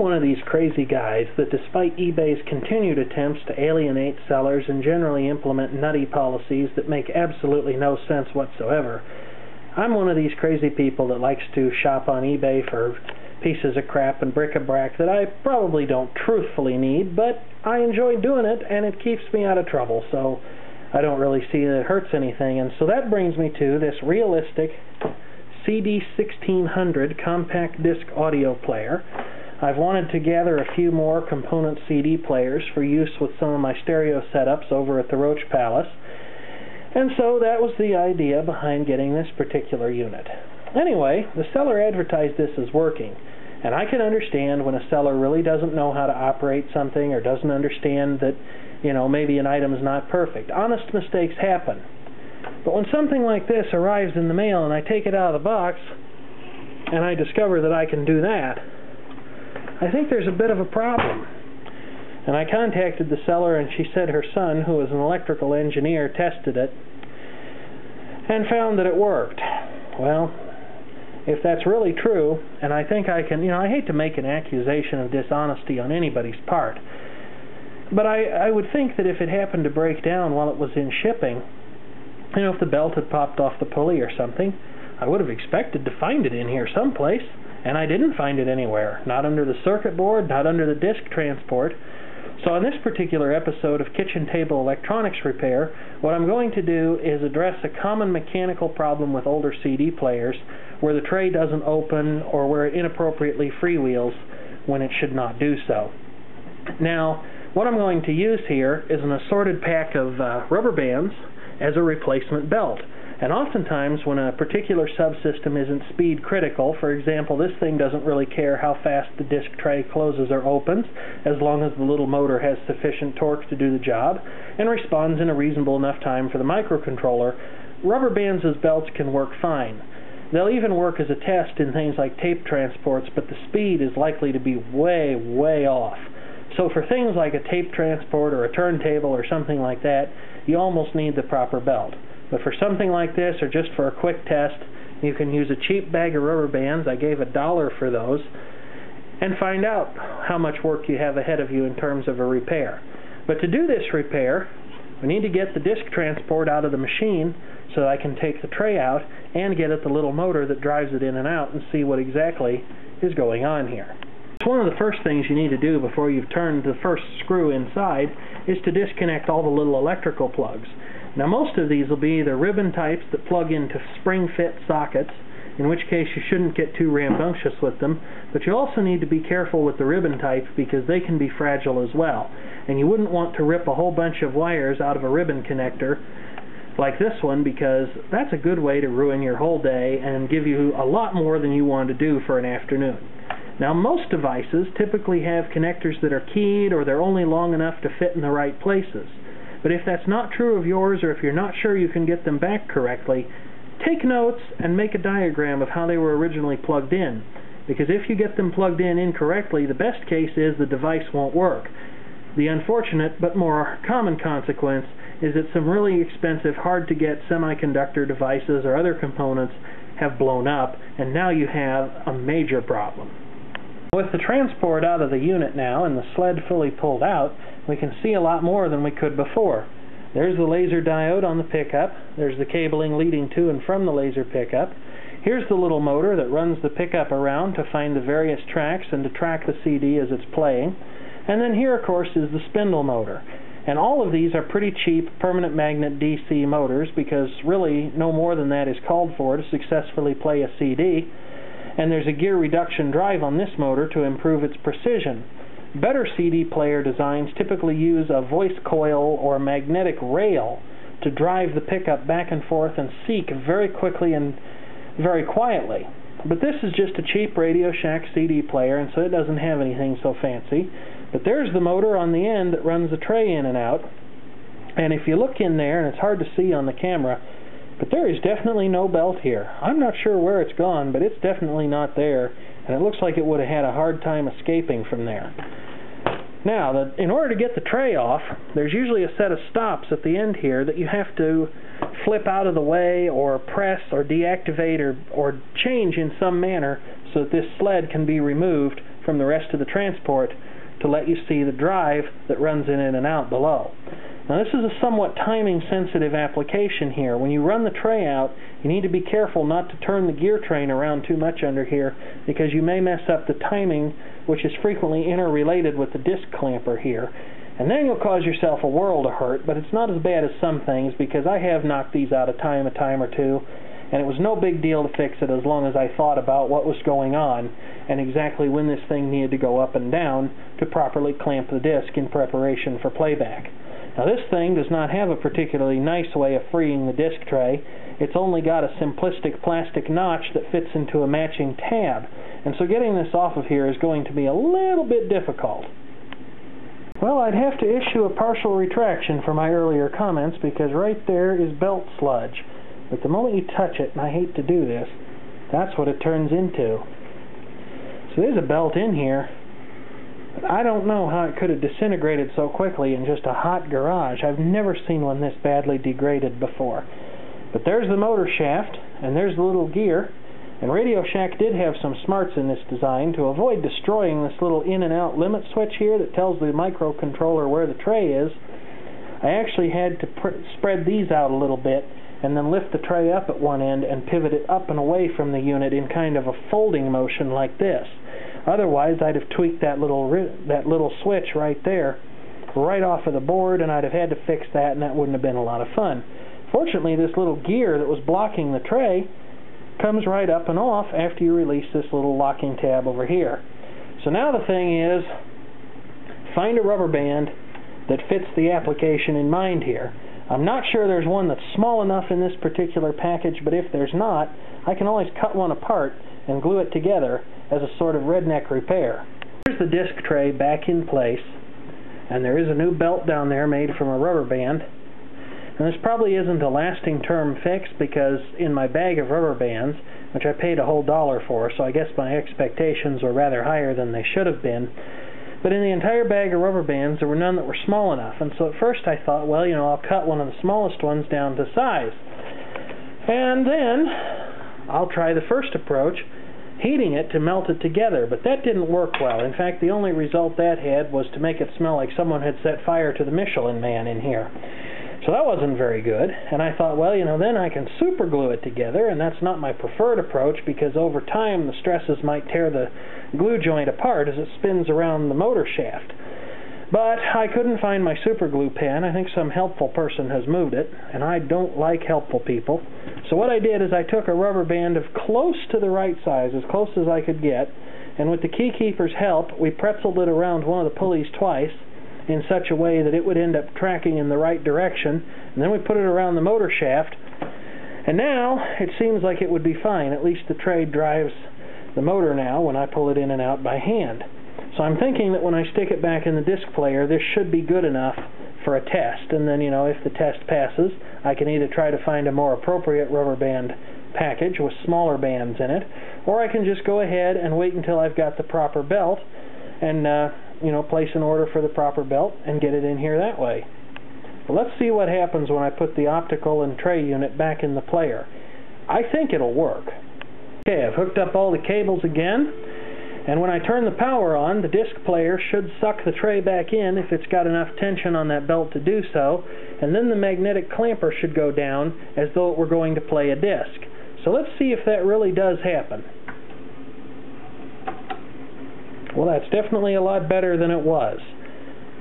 one of these crazy guys that despite eBay's continued attempts to alienate sellers and generally implement nutty policies that make absolutely no sense whatsoever, I'm one of these crazy people that likes to shop on eBay for pieces of crap and bric-a-brac that I probably don't truthfully need, but I enjoy doing it and it keeps me out of trouble, so I don't really see that it hurts anything. And so that brings me to this realistic CD1600 compact disc audio player. I've wanted to gather a few more component CD players for use with some of my stereo setups over at the Roach Palace. And so that was the idea behind getting this particular unit. Anyway, the seller advertised this as working. And I can understand when a seller really doesn't know how to operate something or doesn't understand that, you know, maybe an item is not perfect. Honest mistakes happen. But when something like this arrives in the mail and I take it out of the box and I discover that I can do that, I think there's a bit of a problem. And I contacted the seller and she said her son, who is an electrical engineer, tested it and found that it worked. Well, if that's really true, and I think I can, you know, I hate to make an accusation of dishonesty on anybody's part, but I, I would think that if it happened to break down while it was in shipping, you know, if the belt had popped off the pulley or something, I would have expected to find it in here someplace, and I didn't find it anywhere. Not under the circuit board, not under the disk transport. So on this particular episode of Kitchen Table Electronics Repair, what I'm going to do is address a common mechanical problem with older CD players where the tray doesn't open or where it inappropriately freewheels when it should not do so. Now, what I'm going to use here is an assorted pack of uh, rubber bands as a replacement belt. And oftentimes, when a particular subsystem isn't speed critical, for example, this thing doesn't really care how fast the disk tray closes or opens, as long as the little motor has sufficient torque to do the job, and responds in a reasonable enough time for the microcontroller, rubber bands as belts can work fine. They'll even work as a test in things like tape transports, but the speed is likely to be way, way off. So for things like a tape transport or a turntable or something like that, you almost need the proper belt. But for something like this, or just for a quick test, you can use a cheap bag of rubber bands. I gave a dollar for those. And find out how much work you have ahead of you in terms of a repair. But to do this repair, we need to get the disk transport out of the machine so I can take the tray out and get at the little motor that drives it in and out and see what exactly is going on here. It's One of the first things you need to do before you've turned the first screw inside is to disconnect all the little electrical plugs. Now most of these will be the ribbon types that plug into spring-fit sockets, in which case you shouldn't get too rambunctious with them, but you also need to be careful with the ribbon type because they can be fragile as well. And you wouldn't want to rip a whole bunch of wires out of a ribbon connector like this one because that's a good way to ruin your whole day and give you a lot more than you want to do for an afternoon. Now most devices typically have connectors that are keyed or they're only long enough to fit in the right places. But if that's not true of yours or if you're not sure you can get them back correctly, take notes and make a diagram of how they were originally plugged in. Because if you get them plugged in incorrectly, the best case is the device won't work. The unfortunate but more common consequence is that some really expensive, hard to get semiconductor devices or other components have blown up, and now you have a major problem. With the transport out of the unit now and the sled fully pulled out, we can see a lot more than we could before. There's the laser diode on the pickup. There's the cabling leading to and from the laser pickup. Here's the little motor that runs the pickup around to find the various tracks and to track the CD as it's playing. And then here, of course, is the spindle motor. And all of these are pretty cheap permanent magnet DC motors because really no more than that is called for to successfully play a CD and there's a gear reduction drive on this motor to improve its precision. Better CD player designs typically use a voice coil or magnetic rail to drive the pickup back and forth and seek very quickly and very quietly. But this is just a cheap Radio Shack CD player, and so it doesn't have anything so fancy. But there's the motor on the end that runs the tray in and out. And if you look in there, and it's hard to see on the camera, but there is definitely no belt here. I'm not sure where it's gone, but it's definitely not there, and it looks like it would have had a hard time escaping from there. Now, the, in order to get the tray off, there's usually a set of stops at the end here that you have to flip out of the way or press or deactivate or, or change in some manner so that this sled can be removed from the rest of the transport to let you see the drive that runs in and out below. Now this is a somewhat timing sensitive application here. When you run the tray out, you need to be careful not to turn the gear train around too much under here because you may mess up the timing which is frequently interrelated with the disc clamper here. And then you'll cause yourself a world of hurt, but it's not as bad as some things because I have knocked these out of time a time or two and it was no big deal to fix it as long as I thought about what was going on and exactly when this thing needed to go up and down to properly clamp the disc in preparation for playback. Now this thing does not have a particularly nice way of freeing the disc tray. It's only got a simplistic plastic notch that fits into a matching tab, and so getting this off of here is going to be a little bit difficult. Well, I'd have to issue a partial retraction for my earlier comments because right there is belt sludge. But the moment you touch it, and I hate to do this, that's what it turns into. So there's a belt in here. I don't know how it could have disintegrated so quickly in just a hot garage. I've never seen one this badly degraded before. But there's the motor shaft, and there's the little gear. And Radio Shack did have some smarts in this design to avoid destroying this little in and out limit switch here that tells the microcontroller where the tray is. I actually had to spread these out a little bit and then lift the tray up at one end and pivot it up and away from the unit in kind of a folding motion like this. Otherwise, I'd have tweaked that little that little switch right there right off of the board and I'd have had to fix that and that wouldn't have been a lot of fun. Fortunately, this little gear that was blocking the tray comes right up and off after you release this little locking tab over here. So now the thing is, find a rubber band that fits the application in mind here. I'm not sure there's one that's small enough in this particular package, but if there's not, I can always cut one apart and glue it together as a sort of redneck repair. Here's the disc tray back in place, and there is a new belt down there made from a rubber band. And this probably isn't a lasting term fix because in my bag of rubber bands, which I paid a whole dollar for, so I guess my expectations were rather higher than they should have been, but in the entire bag of rubber bands, there were none that were small enough. And so at first I thought, well, you know, I'll cut one of the smallest ones down to size. And then I'll try the first approach, heating it to melt it together. But that didn't work well. In fact, the only result that had was to make it smell like someone had set fire to the Michelin man in here. So that wasn't very good. And I thought, well, you know, then I can super glue it together, and that's not my preferred approach because over time the stresses might tear the glue joint apart as it spins around the motor shaft. But I couldn't find my super glue pen. I think some helpful person has moved it, and I don't like helpful people. So what I did is I took a rubber band of close to the right size, as close as I could get, and with the keykeeper's help, we pretzeled it around one of the pulleys twice, in such a way that it would end up tracking in the right direction. And then we put it around the motor shaft. And now it seems like it would be fine. At least the tray drives the motor now when I pull it in and out by hand. So I'm thinking that when I stick it back in the disc player, this should be good enough for a test. And then, you know, if the test passes, I can either try to find a more appropriate rubber band package with smaller bands in it, or I can just go ahead and wait until I've got the proper belt and uh, you know, place an order for the proper belt and get it in here that way. Let's see what happens when I put the optical and tray unit back in the player. I think it'll work. Okay, I've hooked up all the cables again, and when I turn the power on, the disc player should suck the tray back in if it's got enough tension on that belt to do so, and then the magnetic clamper should go down as though it were going to play a disc. So let's see if that really does happen. Well, that's definitely a lot better than it was.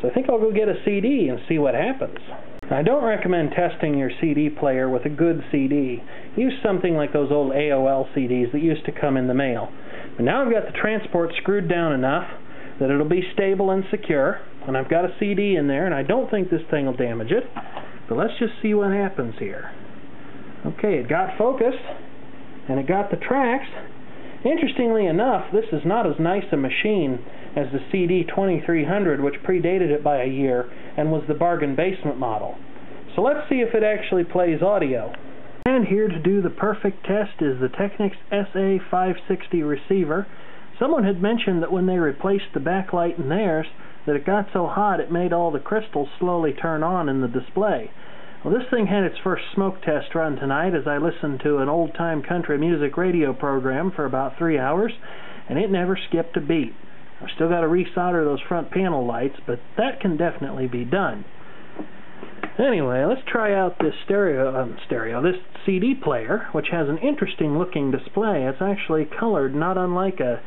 So I think I'll go get a CD and see what happens. I don't recommend testing your CD player with a good CD. Use something like those old AOL CDs that used to come in the mail. But now I've got the transport screwed down enough that it'll be stable and secure, and I've got a CD in there, and I don't think this thing will damage it. But let's just see what happens here. Okay, it got focused, and it got the tracks, Interestingly enough, this is not as nice a machine as the CD2300, which predated it by a year and was the bargain basement model. So let's see if it actually plays audio. And here to do the perfect test is the Technics SA560 receiver. Someone had mentioned that when they replaced the backlight in theirs, that it got so hot it made all the crystals slowly turn on in the display. Well, this thing had its first smoke test run tonight as I listened to an old-time country music radio program for about three hours, and it never skipped a beat. I've still got to resolder those front panel lights, but that can definitely be done. Anyway, let's try out this stereo, um, stereo, this CD player, which has an interesting looking display. It's actually colored not unlike a,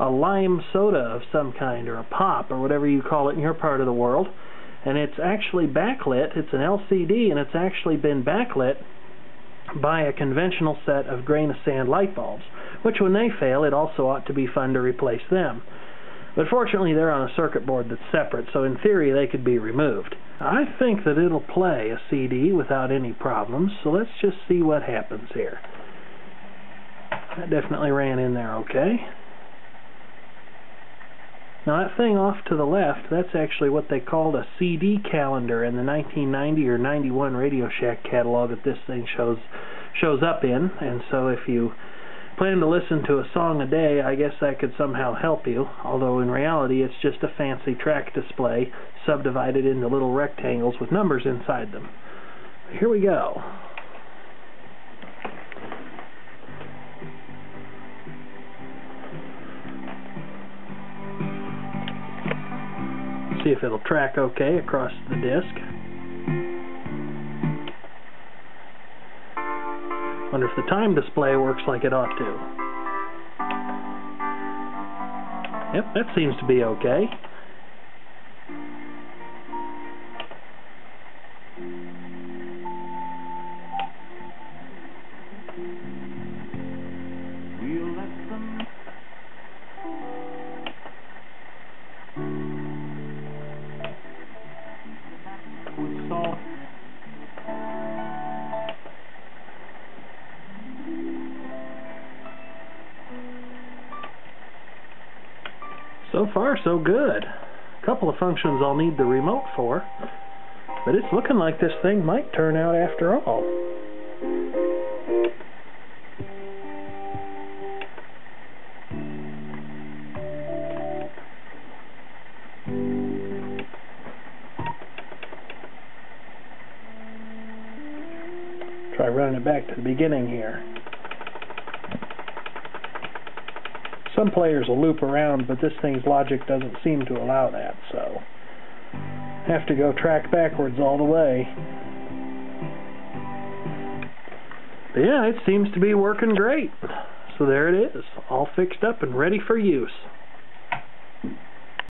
a lime soda of some kind, or a pop, or whatever you call it in your part of the world. And it's actually backlit. It's an LCD, and it's actually been backlit by a conventional set of grain of sand light bulbs, which when they fail, it also ought to be fun to replace them. But fortunately, they're on a circuit board that's separate, so in theory, they could be removed. I think that it'll play a CD without any problems, so let's just see what happens here. That definitely ran in there okay. Now that thing off to the left, that's actually what they called a CD calendar in the 1990 or 91 Radio Shack catalog that this thing shows shows up in. And so if you plan to listen to a song a day, I guess that could somehow help you, although in reality it's just a fancy track display subdivided into little rectangles with numbers inside them. Here we go. See if it'll track okay across the disc. If the time display works like it ought to. Yep, that seems to be okay. So far, so good. A couple of functions I'll need the remote for, but it's looking like this thing might turn out after all. Try running it back to the beginning here. Some players will loop around, but this thing's logic doesn't seem to allow that, so have to go track backwards all the way. But yeah, it seems to be working great. So there it is, all fixed up and ready for use.